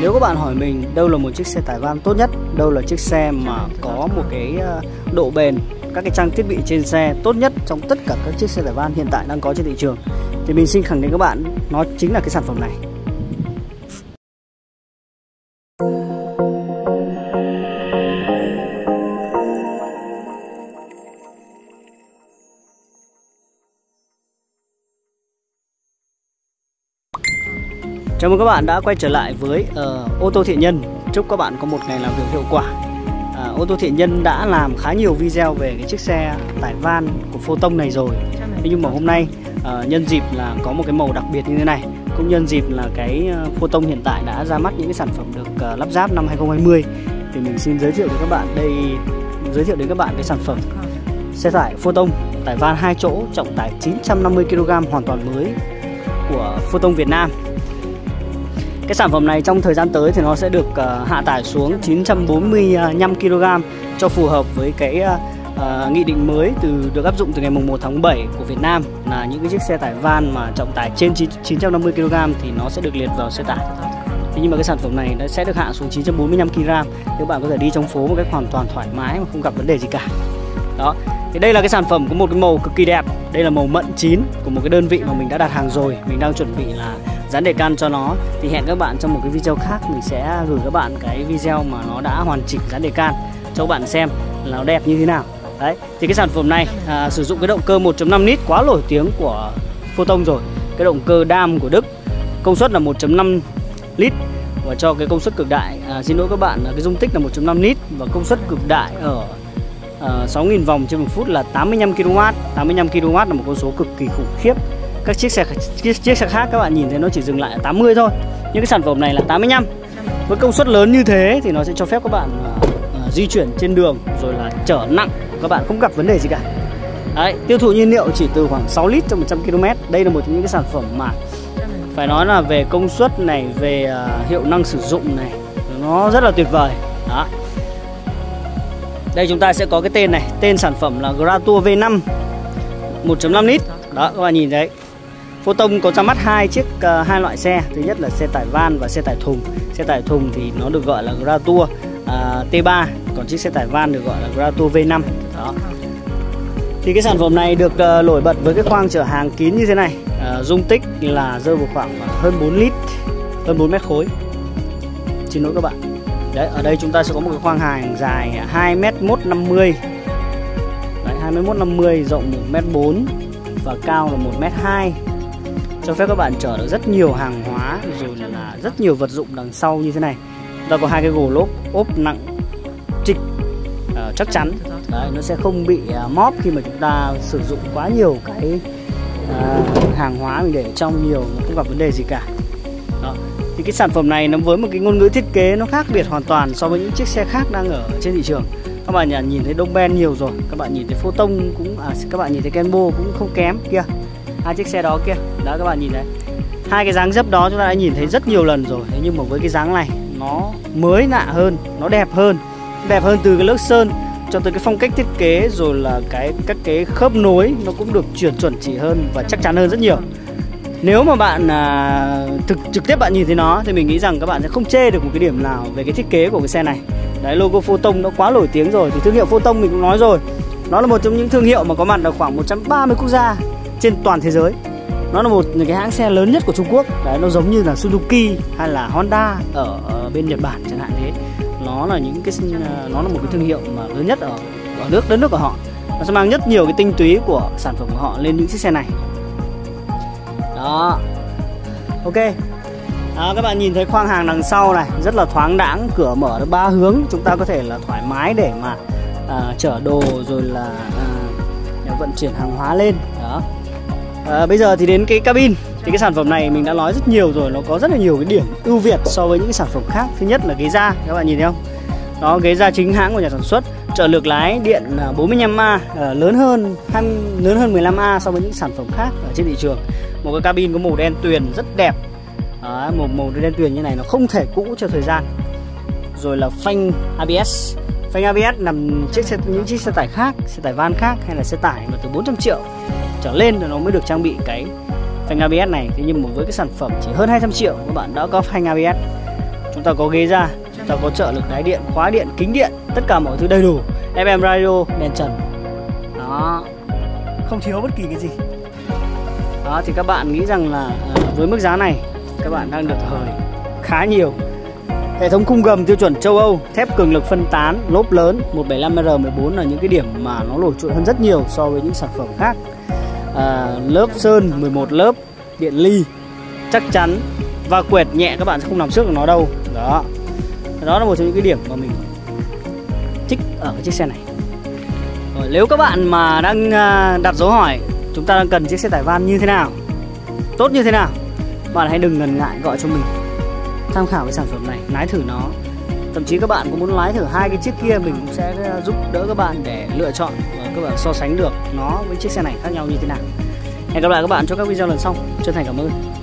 Nếu các bạn hỏi mình đâu là một chiếc xe tải van tốt nhất, đâu là chiếc xe mà có một cái ờ, độ bền, các cái trang thiết bị trên xe tốt nhất trong tất cả các chiếc xe tải van hiện tại đang có trên thị trường thì mình xin khẳng định các bạn nó chính là cái sản phẩm này. Chào mừng các bạn đã quay trở lại với uh, ô tô thiện nhân. Chúc các bạn có một ngày làm việc hiệu quả. Uh, ô tô thiện nhân đã làm khá nhiều video về cái chiếc xe tải van của Photon này rồi. Thế nhưng mà hôm nay uh, nhân dịp là có một cái màu đặc biệt như thế này, cũng nhân dịp là cái Photon hiện tại đã ra mắt những cái sản phẩm được uh, lắp ráp năm 2020 thì mình xin giới thiệu đến các bạn đây giới thiệu đến các bạn cái sản phẩm xe tải Photon tải van 2 chỗ trọng tải 950 kg hoàn toàn mới của Photon Việt Nam cái sản phẩm này trong thời gian tới thì nó sẽ được uh, hạ tải xuống 945 kg cho phù hợp với cái uh, nghị định mới từ được áp dụng từ ngày mùng 1 tháng 7 của Việt Nam là những cái chiếc xe tải van mà trọng tải trên 950 kg thì nó sẽ được liệt vào xe tải. Thế nhưng mà cái sản phẩm này nó sẽ được hạ xuống 945 kg thì các bạn có thể đi trong phố một cách hoàn toàn thoải mái mà không gặp vấn đề gì cả. Đó. Thì đây là cái sản phẩm có một cái màu cực kỳ đẹp. Đây là màu mận chín của một cái đơn vị mà mình đã đặt hàng rồi. Mình đang chuẩn bị là dán đề can cho nó. Thì hẹn các bạn trong một cái video khác mình sẽ gửi các bạn cái video mà nó đã hoàn chỉnh dán đề can cho các bạn xem là nó đẹp như thế nào. Đấy thì cái sản phẩm này à, sử dụng cái động cơ 1.5 lít quá nổi tiếng của Photon rồi. Cái động cơ đam của Đức công suất là 1.5 lít. Và cho cái công suất cực đại à, xin lỗi các bạn à, cái dung tích là 1.5 lít và công suất cực đại ở à, 6.000 vòng trên một phút là 85 kW 85 kW là một con số cực kỳ khủng khiếp các chiếc xe chiếc, chiếc xe khác các bạn nhìn thấy nó chỉ dừng lại 80 thôi. Nhưng cái sản phẩm này là 85 với công suất lớn như thế thì nó sẽ cho phép các bạn uh, uh, di chuyển trên đường rồi là chở nặng. Các bạn không gặp vấn đề gì cả. Đấy, tiêu thụ nhiên liệu chỉ từ khoảng 6 lít cho 100 km đây là một trong những cái sản phẩm mà phải nói là về công suất này về uh, hiệu năng sử dụng này nó rất là tuyệt vời. Đó. Đây chúng ta sẽ có cái tên này. Tên sản phẩm là Gratour V5 1.5 lít. Đó các bạn nhìn thấy. Photon có ra mắt hai chiếc uh, hai loại xe. Thứ nhất là xe tải van và xe tải thùng. Xe tải thùng thì nó được gọi là Gratua ờ, uh, T3 còn chiếc xe tải van được gọi là Gratua V5 đó. Thì cái sản phẩm này được uh, nổi bật với cái khoang chở hàng kín như thế này. Uh, dung tích là rơi vào khoảng hơn 4 lít hơn 4 mét khối. Xin lỗi các bạn. Đấy ở đây chúng ta sẽ có một cái khoang hàng dài 2 m 150 đấy, 2 m 150 rộng 1 m 4 và cao là 1m2 cho phép các bạn chở được rất nhiều hàng hóa rồi là rất nhiều vật dụng đằng sau như thế này. Ta có hai cái gồ lốp ốp nặng trịch uh, chắc chắn. Đấy, nó sẽ không bị uh, móp khi mà chúng ta sử dụng quá nhiều cái uh, hàng hóa mình để trong nhiều nó không gặp vấn đề gì cả. Đó. Thì cái sản phẩm này nó với một cái ngôn ngữ thiết kế nó khác biệt hoàn toàn so với những chiếc xe khác đang ở trên thị trường. Các bạn nhìn thấy đông ben nhiều rồi. Các bạn nhìn thấy phô tông cũng à, các bạn nhìn thấy kenbo cũng không kém kia hai chiếc xe đó kia. Đó các bạn nhìn thấy. Hai cái dáng dấp đó chúng ta đã nhìn thấy rất nhiều lần rồi. Thế nhưng mà với cái dáng này nó mới lạ hơn nó đẹp hơn. Đẹp hơn từ cái lớp sơn cho tới cái phong cách thiết kế rồi là cái các cái khớp nối nó cũng được chuyển chuẩn chỉ hơn và chắc chắn hơn rất nhiều. Nếu mà bạn à, thực trực tiếp bạn nhìn thấy nó thì mình nghĩ rằng các bạn sẽ không chê được một cái điểm nào về cái thiết kế của cái xe này. Đấy logo Photon nó quá nổi tiếng rồi. Thì thương hiệu Photon mình cũng nói rồi. Nó là một trong những thương hiệu mà có mặt ở khoảng 130 quốc gia trên toàn thế giới. Nó là một cái hãng xe lớn nhất của Trung Quốc. Đấy nó giống như là Suzuki hay là Honda ở, ờ, bên Nhật Bản chẳng hạn thế. Nó là những cái nó là một cái thương hiệu mà lớn nhất ở ở nước đất nước của họ. Nó sẽ mang rất nhiều cái tinh túy của sản phẩm của họ lên những chiếc xe này. Đó. Ok. Đó, các bạn nhìn thấy khoang hàng đằng sau này rất là thoáng đãng cửa mở được ba hướng. Chúng ta có thể là thoải mái để mà à, chở đồ rồi là à, vận chuyển hàng hóa lên. Đó à, bây giờ thì đến cái cabin. Thì cái sản phẩm này mình đã nói rất nhiều rồi nó có rất là nhiều cái điểm ưu việt so với những cái sản phẩm khác. Thứ nhất là ghế da các bạn nhìn thấy không? Đó ghế da chính hãng của nhà sản xuất. Trợ lực lái điện 45A ờ, lớn hơn 20, lớn hơn 15A so với những sản phẩm khác ở trên thị trường. Một cái cabin có màu đen tuyền rất đẹp. Đó, một màu đen tuyền như này nó không thể cũ cho thời gian. Rồi là phanh ABS phanh ABS nằm chiếc xe những chiếc xe tải khác xe tải van khác hay là xe tải mà từ 400 triệu trở lên thì nó mới được trang bị cái phanh ABS này. Thế nhưng mà với cái sản phẩm chỉ hơn 200 triệu các bạn đã có phanh ABS chúng ta có ghế ra, chúng ta có trợ lực đáy điện khóa điện kính điện tất cả mọi thứ đầy đủ. FM radio đèn trần. Đó. Không thiếu bất kỳ cái gì. Đó thì các bạn nghĩ rằng là ờ, với mức giá này các bạn đang được hời khá nhiều. Hệ thống khung gầm tiêu chuẩn châu Âu, thép cường lực phân tán, lốp lớn 175R14 là những cái điểm mà nó nổi trội hơn rất nhiều so với những sản phẩm khác. À, lớp sơn 11 lớp, điện ly chắc chắn và quẹt nhẹ các bạn sẽ không làm xước được nó đâu. Đó. Đó là một trong những cái điểm mà mình thích ở cái chiếc xe này. Rồi, nếu các bạn mà đang à, đặt dấu hỏi chúng ta đang cần chiếc xe tải van như thế nào, tốt như thế nào, bạn hãy đừng ngần ngại gọi cho mình tham khảo cái sản phẩm này lái thử nó thậm chí các bạn cũng muốn lái thử hai cái chiếc kia, mình cũng sẽ ờ, giúp đỡ các bạn để lựa chọn và các bạn so sánh được nó với chiếc xe này khác nhau như thế nào. Hẹn gặp lại các bạn trong các video lần sau. Chân thành cảm ơn.